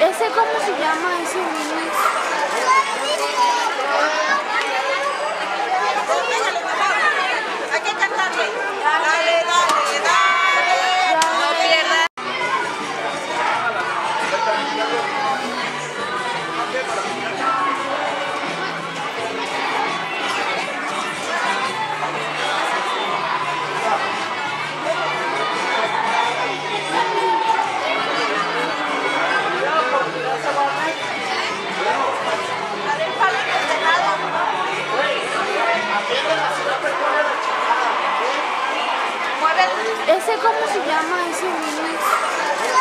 ¿Ese cómo se llama ese Hay que cantarle. Dale, dale, dale. No pierdas. ¿Ese cómo se llama ese remix?